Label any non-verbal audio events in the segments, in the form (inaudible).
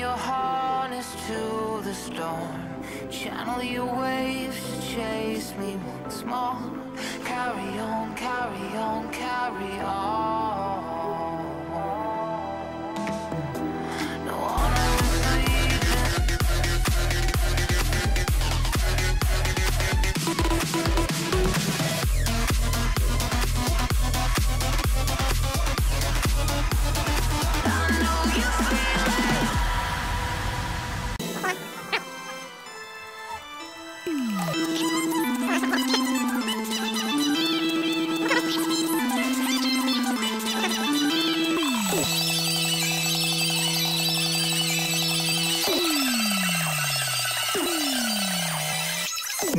Your harness to the storm. Channel your waves to chase me once more. Carry on, carry on, carry on.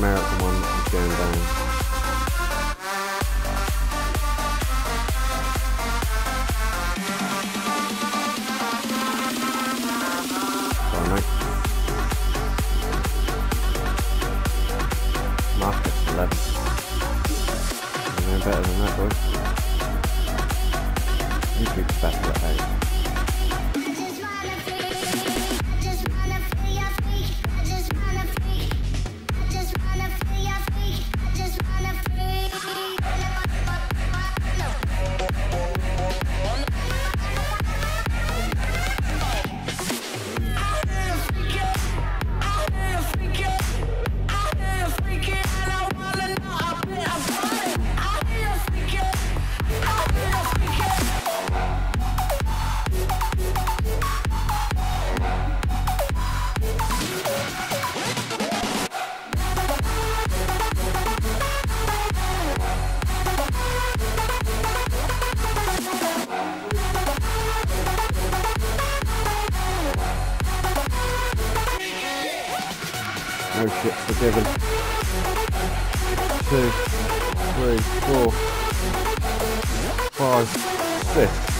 American one is going down. Sorry, mate. Marcus 11. You're no better than that, boy. No shit forgiven. Two, three, four, five, six.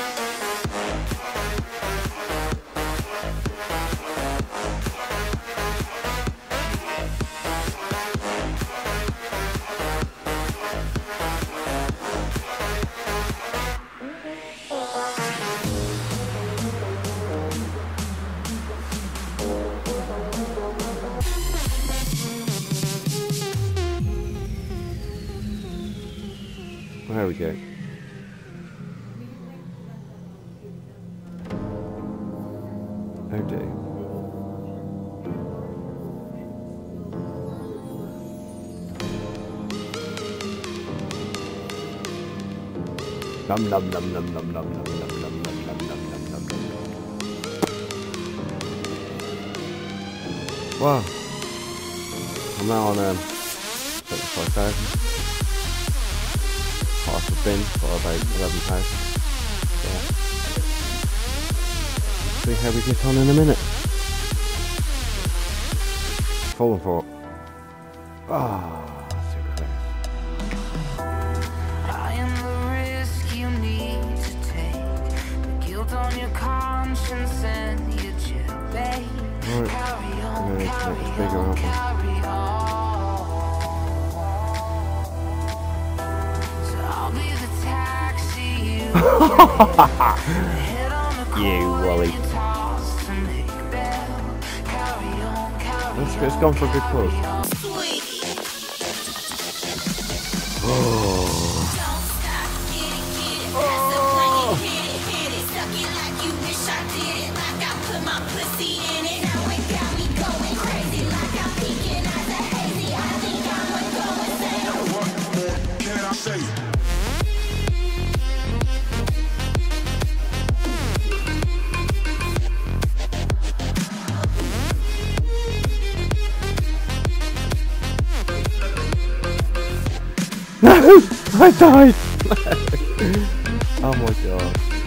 There we go. Oh dear. Num num num num num num num num num num num num num num num. Wow. I'm now on um, 75,000 spin for about 11 pounds. Yeah. See how we get on in a minute. Fallen for. Ah. Oh. Right. I'm gonna take this bigger. (laughs) you Wally. Let's, let's go for a good. No! (laughs) I died! oh my god.